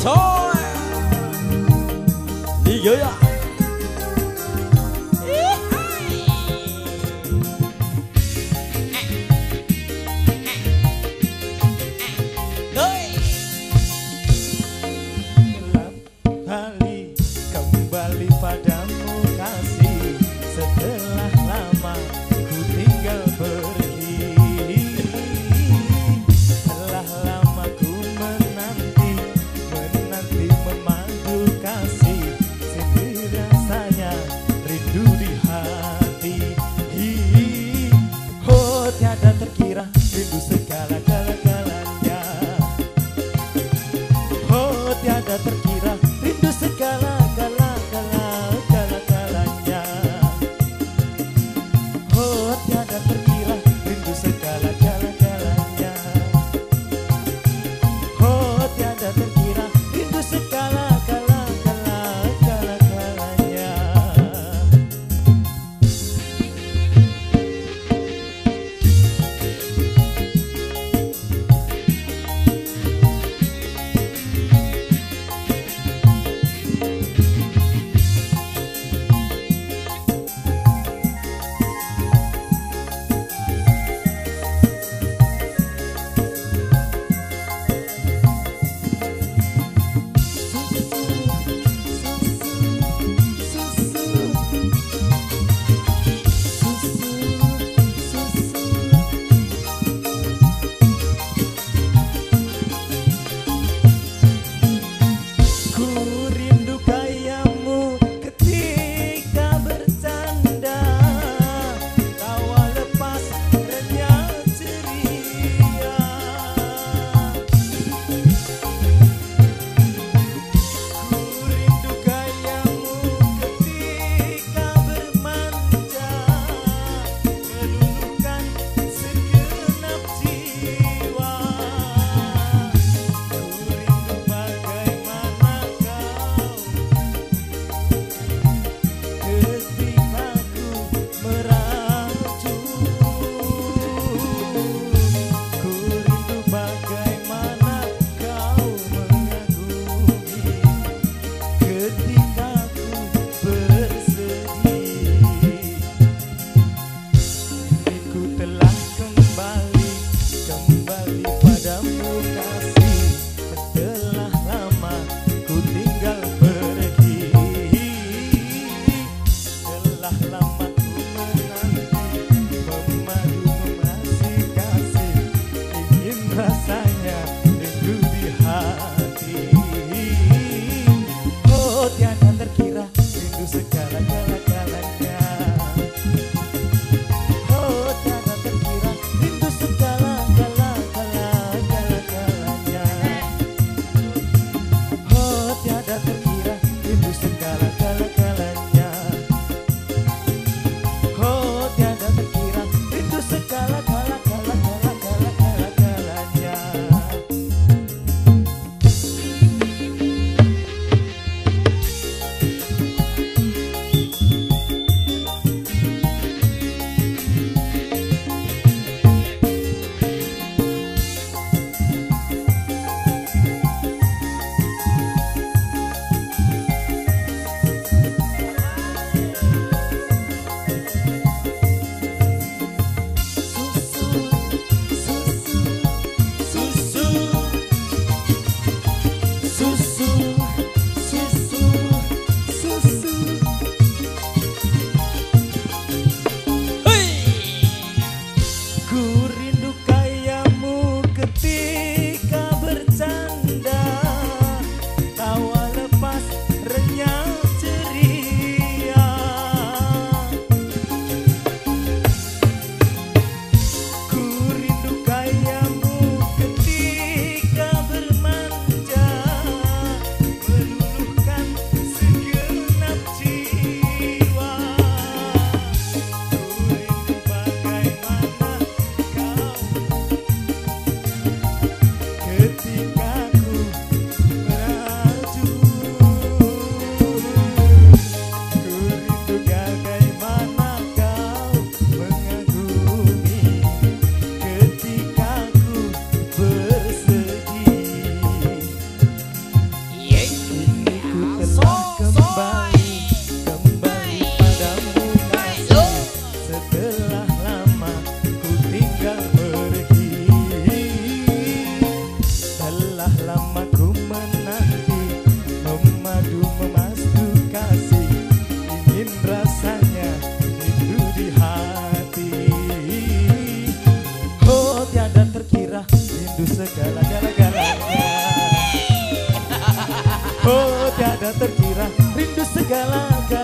错呀，你爷爷。tiada Africa. rasanya itu di hati. Oh tiada terkira rindu segala gala-galanya Oh tiada terkira rindu segala galanya